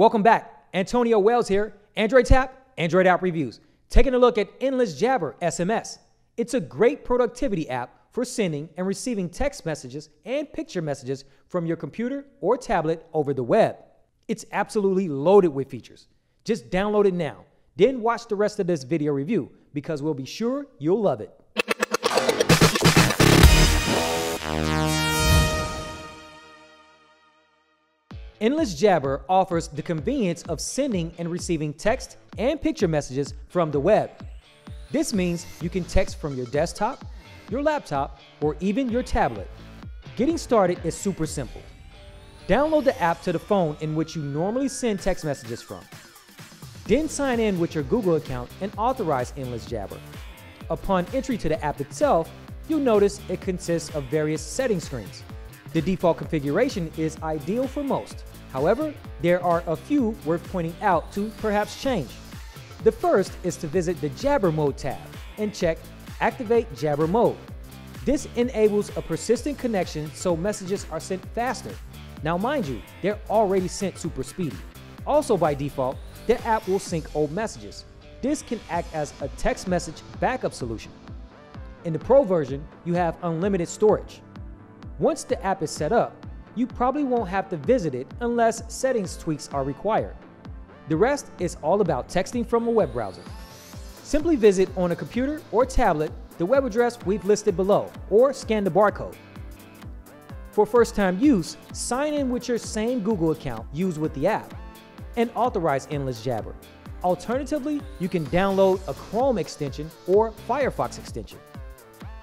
Welcome back. Antonio Wells here. AndroidTapp, Android App Reviews. Taking a look at Endless Jabber SMS. It's a great productivity app for sending and receiving text messages and picture messages from your computer or tablet over the web. It's absolutely loaded with features. Just download it now. Then watch the rest of this video review because we'll be sure you'll love it. Endless Jabber offers the convenience of sending and receiving text and picture messages from the web. This means you can text from your desktop, your laptop, or even your tablet. Getting started is super simple. Download the app to the phone in which you normally send text messages from. Then sign in with your Google account and authorize Endless Jabber. Upon entry to the app itself, you'll notice it consists of various setting screens. The default configuration is ideal for most. However, there are a few worth pointing out to perhaps change. The first is to visit the Jabber Mode tab and check Activate Jabber Mode. This enables a persistent connection so messages are sent faster. Now mind you, they're already sent super speedy. Also by default, the app will sync old messages. This can act as a text message backup solution. In the Pro version, you have unlimited storage. Once the app is set up, you probably won't have to visit it unless settings tweaks are required. The rest is all about texting from a web browser. Simply visit on a computer or tablet the web address we've listed below or scan the barcode. For first-time use, sign in with your same Google account used with the app and authorize Endless Jabber. Alternatively, you can download a Chrome extension or Firefox extension.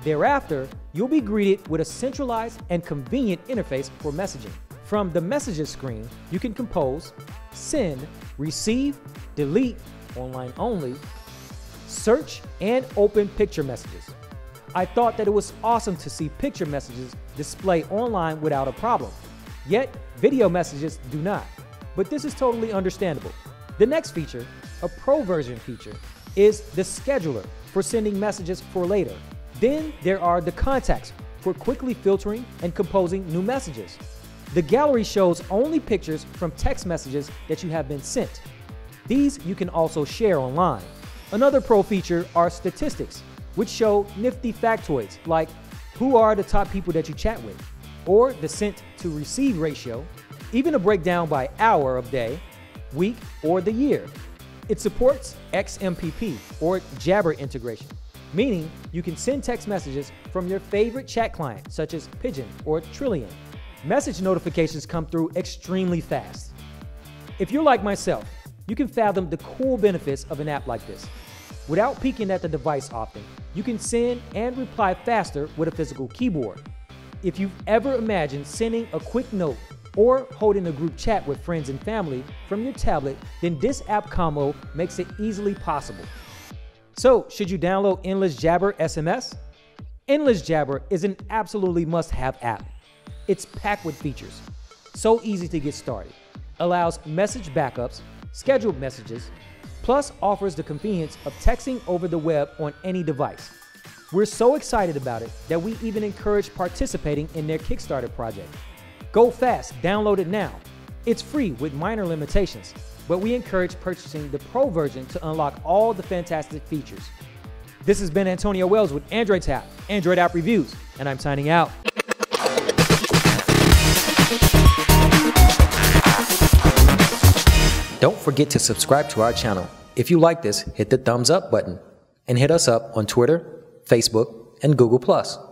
Thereafter, you'll be greeted with a centralized and convenient interface for messaging. From the Messages screen, you can compose, send, receive, delete, online only, search, and open picture messages. I thought that it was awesome to see picture messages display online without a problem. Yet, video messages do not. But this is totally understandable. The next feature, a pro version feature, is the scheduler for sending messages for later. Then there are the contacts for quickly filtering and composing new messages. The gallery shows only pictures from text messages that you have been sent. These you can also share online. Another pro feature are statistics, which show nifty factoids like who are the top people that you chat with, or the sent to receive ratio, even a breakdown by hour of day, week, or the year. It supports XMPP or Jabber integration, meaning you can send text messages from your favorite chat client, such as Pidgin or Trillian. Message notifications come through extremely fast. If you're like myself, you can fathom the cool benefits of an app like this. Without peeking at the device often, you can send and reply faster with a physical keyboard. If you've ever imagined sending a quick note or holding a group chat with friends and family from your tablet, then this app combo makes it easily possible. So, should you download Endless Jabber SMS? Endless Jabber is an absolutely must have app. It's packed with features, so easy to get started, allows message backups, scheduled messages, plus offers the convenience of texting over the web on any device. We're so excited about it that we even encourage participating in their Kickstarter project. Go fast, download it now. It's free with minor limitations, but we encourage purchasing the Pro version to unlock all the fantastic features. This has been Antonio Wells with AndroidTapp, Android App Reviews, and I'm signing out. Don't forget to subscribe to our channel. If you like this, hit the thumbs up button and hit us up on Twitter, Facebook, and Google+.